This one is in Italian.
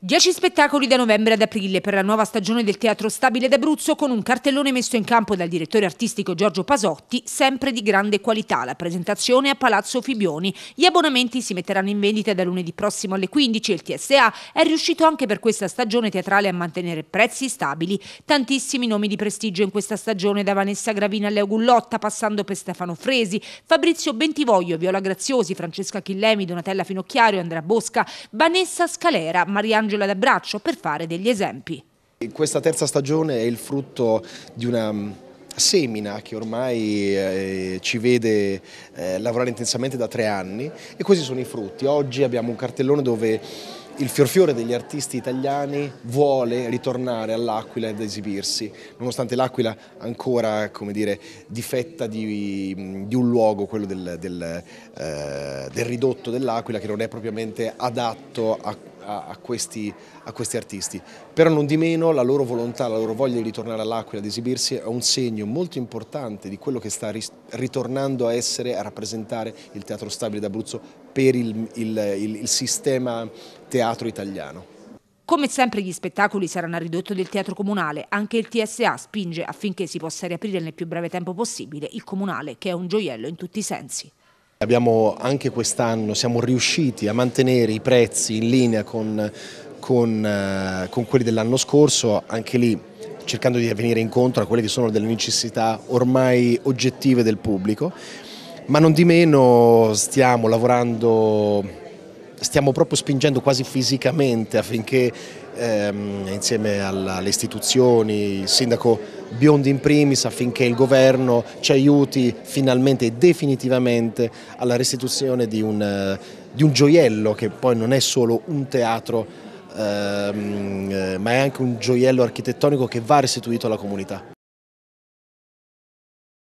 Dieci spettacoli da novembre ad aprile per la nuova stagione del Teatro Stabile d'Abruzzo con un cartellone messo in campo dal direttore artistico Giorgio Pasotti, sempre di grande qualità. La presentazione a Palazzo Fibioni. Gli abbonamenti si metteranno in vendita da lunedì prossimo alle 15 e il TSA è riuscito anche per questa stagione teatrale a mantenere prezzi stabili. Tantissimi nomi di prestigio in questa stagione da Vanessa Gravina a Leo Gullotta, passando per Stefano Fresi, Fabrizio Bentivoglio, Viola Graziosi, Francesca Chillemi, Donatella Finocchiario, Andrea Bosca, Vanessa Scalera, Mariangela Angela D'Abbraccio, per fare degli esempi. Questa terza stagione è il frutto di una mm, semina che ormai eh, ci vede eh, lavorare intensamente da tre anni e questi sono i frutti. Oggi abbiamo un cartellone dove il fiorfiore degli artisti italiani vuole ritornare all'Aquila ed esibirsi, nonostante l'Aquila ancora dire, difetta di, di un luogo, quello del, del, eh, del ridotto dell'Aquila, che non è propriamente adatto a, a, a, questi, a, questi, artisti. Però non di meno la loro volontà, la loro voglia di ritornare all'Aquila, ad esibirsi, è un segno molto importante di quello che sta ritornando a essere, a rappresentare il Teatro Stabile d'Abruzzo per il, il, il, il sistema teatro italiano. Come sempre gli spettacoli saranno a ridotto del teatro comunale, anche il TSA spinge affinché si possa riaprire nel più breve tempo possibile il comunale che è un gioiello in tutti i sensi. Abbiamo anche quest'anno, siamo riusciti a mantenere i prezzi in linea con, con, eh, con quelli dell'anno scorso, anche lì cercando di venire incontro a quelle che sono delle necessità ormai oggettive del pubblico, ma non di meno stiamo lavorando stiamo proprio spingendo quasi fisicamente affinché ehm, insieme alle istituzioni, il sindaco Biondi in primis, affinché il governo ci aiuti finalmente e definitivamente alla restituzione di un, di un gioiello che poi non è solo un teatro ehm, eh, ma è anche un gioiello architettonico che va restituito alla comunità.